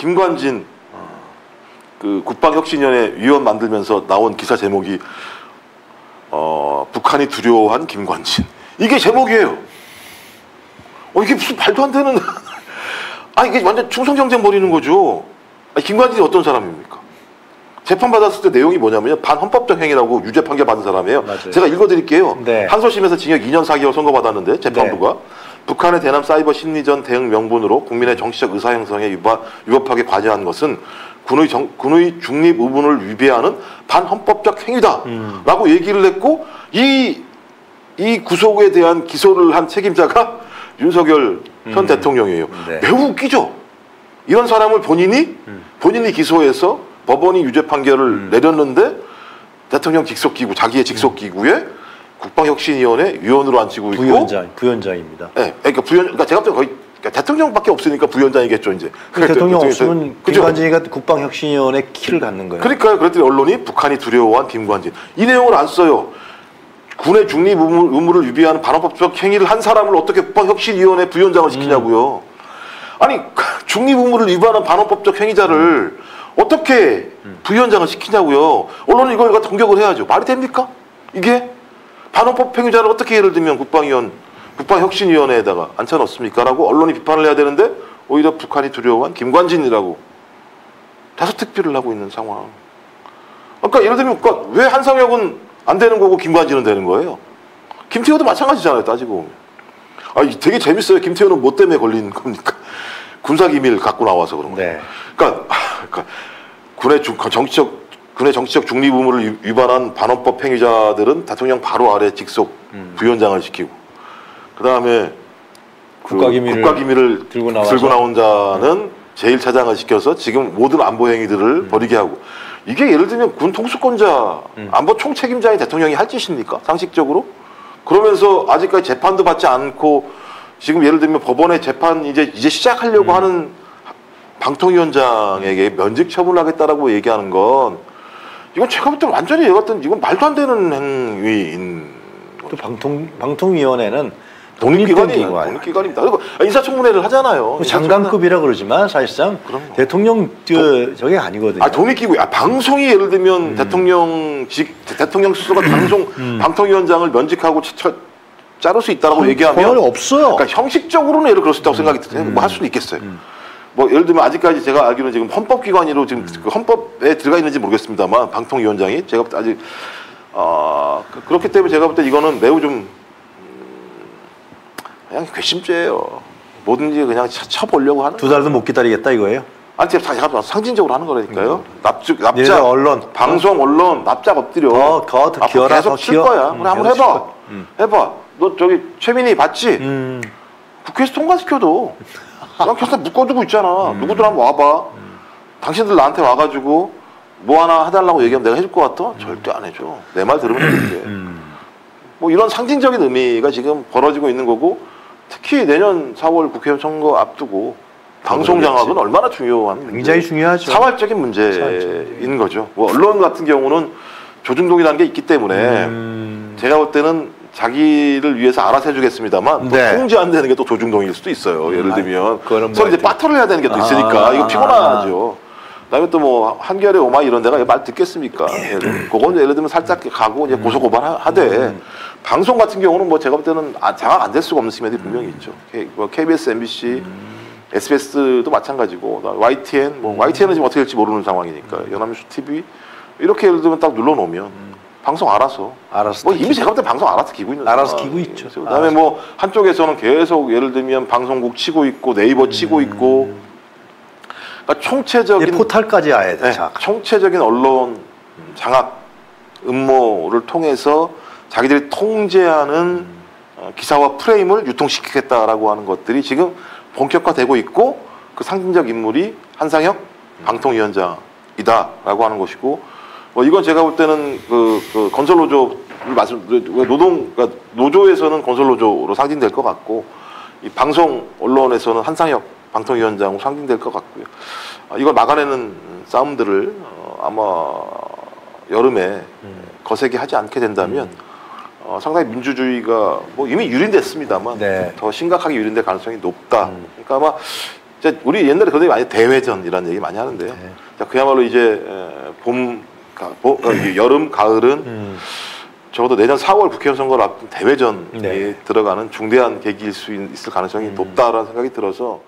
김관진 그 국방혁신위원회 위원 만들면서 나온 기사 제목이 어, 북한이 두려워한 김관진 이게 제목이에요. 어 이게 무슨 말도 안 되는 아 이게 완전 충성 경쟁 벌이는 거죠. 아니, 김관진이 어떤 사람입니까? 재판 받았을 때 내용이 뭐냐면요 반헌법적 행위라고 유죄 판결 받은 사람이에요. 맞아요. 제가 읽어드릴게요. 네. 항소심에서 징역 2년 4개월 선고받았는데 재판부가 북한의 대남 사이버 심리전 대응 명분으로 국민의 정치적 의사 형성에 유바, 유법하게 관여한 것은 군의, 정, 군의 중립 의문을 위배하는 반헌법적 행위다라고 얘기를 했고 이, 이 구속에 대한 기소를 한 책임자가 윤석열 현 대통령이에요. 네. 매우 웃기죠. 이런 사람을 본인이 본인이 기소해서 법원이 유죄 판결을 내렸는데 대통령 직속기구 자기의 직속기구에 국방혁신위원회 위원으로 앉히고 있고 부위원장, 부위원장입니다. 예, 그러니까 부위원, 그러니까 제가 볼 때 거의 그러니까 대통령밖에 없으니까 부위원장이겠죠 이제. 그 대통령 없으면 그죠? 김관진이가 국방혁신위원회 키를 갖는 거예요. 그러니까요. 그랬더니 언론이 북한이 두려워한 김관진 이 내용을 안 써요. 군의 중립 의무, 의무를 위배하는 반헌법적 행위를 한 사람을 어떻게 국방혁신위원회 부위원장을 시키냐고요. 아니 중립 의무를 위반한 반헌법적 행위자를 어떻게 부위원장을 시키냐고요. 언론은 이걸 공격을 해야죠. 말이 됩니까? 이게 반헌법 행위자를 어떻게 예를 들면 국방위원 국방혁신위원회에다가 앉혀놓습니까 라고 언론이 비판을 해야 되는데 오히려 북한이 두려워한 김관진이라고 다섯 특비를 하고 있는 상황. 그러니까 예를 들면 그러니까 왜 한성혁은 안 되는 거고 김관진은 되는 거예요? 김태호도 마찬가지잖아요. 따지고 보면. 아, 이 되게 재밌어요. 김태호는 뭐 때문에 걸린 겁니까? 군사 기밀 갖고 나와서 그런 거예요. 네. 그러니까, 그러니까 군의 중, 정치적 군의 정치적 중립 의무를 위- 위반한 반헌법 행위자들은 대통령 바로 아래 직속 부위원장을 시키고 그 다음에 국가기밀을 국가기밀을 들고 나와서 나온 자는 제1차장을 시켜서 지금 모든 안보 행위들을 음. 벌이게 하고 이게 예를 들면 군 통수권자 음. 안보 총책임자인 대통령이 할 짓입니까 상식적으로 그러면서 아직까지 재판도 받지 않고 지금 예를 들면 법원의 재판 이제 이제 음. 시작하려고 하는 방통위원장에게 면직 처분하겠다라고 얘기하는 건 이건 제가 볼 때는 완전히 얘가 같은 이건 말도 안 되는 행위인 또 방통 방통위원회는 독립기관이. 독립기관입니다. 그리고 인사청문회를 하잖아요. 뭐 장관급이라 그러지만 사실상 그럼요. 대통령 그 저게 아니거든요. 아 독립기구. 아 방송이 예를 들면 대통령직 대통령 스스로가 방송 방통위원장을 면직하고 처, 처, 자를 수 있다라고 권한이 얘기하면 없어요. 그러니까 형식적으로는 예를 그럴 수 있다고 생각이 들어요. 뭐할 수는 있겠어요. 뭐 예를 들면 아직까지 제가 알기로는 지금 헌법기관으로 지금 그 헌법에 들어가 있는지 모르겠습니다만 방통위원장이 제가 아직 어, 그- 그렇기 때문에 제가 볼 때 이거는 매우 좀 음, 그냥 괘씸죄예요. 뭐든지 그냥 쳐, 쳐보려고 하는. 두 달도 못 기다리겠다 이거예요. 아니 제가 제가 상징적으로 하는 거라니까요. 납작 얘네들 납작 언론. 방송 언론 납작 엎드려. 더, 더, 더 앞으로 기어라, 계속 더칠 기어. 거야. 음, 한번 해봐. 음. 해봐. 너 저기 최민희 봤지? 음. 국회에서 통과시켜도 그냥 계속 묶어두고 있잖아. 음. 누구들 한번 와봐. 당신들 나한테 와가지고 뭐 하나 해달라고 얘기하면 내가 해줄 것 같아? 절대 안 해줘. 내 말 들으면 되게. 음. 뭐 이런 상징적인 의미가 지금 벌어지고 있는 거고 특히 내년 4월 국회의원 선거 앞두고 방송 장악은 얼마나 중요한. 굉장히 중요하죠. 사활적인 문제인 사활적인. 거죠. 뭐 언론 같은 경우는 조중동이라는 게 있기 때문에 음. 제가 볼 때는 자기를 위해서 알아서 해주겠습니다만 또 네. 통제 안 되는 게 또 조중동일 수도 있어요. 예를 아이, 들면 서로 뭐 이제 빠터를 해야 되는 게 또 있으니까 아, 이거 아, 피곤하죠. 그다음에 또 뭐 한겨레 오마이 이런 데가 말 듣겠습니까? 예. 그건 예를 들면 살짝 가고 이제 고소 고발 하- 하되 음. 방송 같은 경우는 뭐 제가 볼 때는 아, 장악 안 될 수가 없는 측면이 분명히 있죠. K, 뭐 KBS, MBC, 음. SBS도 마찬가지고 YTN 뭐 YTN은 지금 어떻게 될지 모르는 상황이니까 음. 연합뉴스 TV 이렇게 예를 들면 딱 눌러놓으면 방송 알아서 알아서 뭐다 이미 기- 제가 볼때 방송 알아서 기고 있는 알아서. 기고 있죠. 그다음에 알아서. 뭐 한쪽에서는 계속 예를 들면 방송국 치고 있고 네이버 치고 있고 그러니까 총체적인 포탈까지 돼. 네, 자. 총체적인 언론 장악 음모를 통해서 자기들이 통제하는 어, 기사와 프레임을 유통시키겠다라고 하는 것들이 지금 본격화되고 있고 그 상징적 인물이 한상혁 방통위원장이다라고 하는 것이고 뭐 이건 제가 볼 때는 그, 그 건설 노조를 말씀 노동 그러니까 노조에서는 건설 노조로 상징될 것 같고 이 방송 언론에서는 한상혁 방통위원장으로 상징될 것 같고요. 아, 이걸 막아내는 싸움들을 어, 아마 여름에 거세게 하지 않게 된다면 어, 상당히 민주주의가 뭐 이미 유린됐습니다만 네. 더 심각하게 유린될 가능성이 높다. 음. 그러니까 아마 자, 우리 옛날에 그런 얘기 많이 대회전이라는 얘기 많이 하는데요. 네. 자, 그야말로 이제 에, 봄, 가, 보- 어, 이게 여름, 가을은 음. 적어도 내년 4월 국회의원 선거를 앞둔 대회전에 네. 들어가는 중대한 계기일 수 있- 있을 가능성이 높다라는 생각이 들어서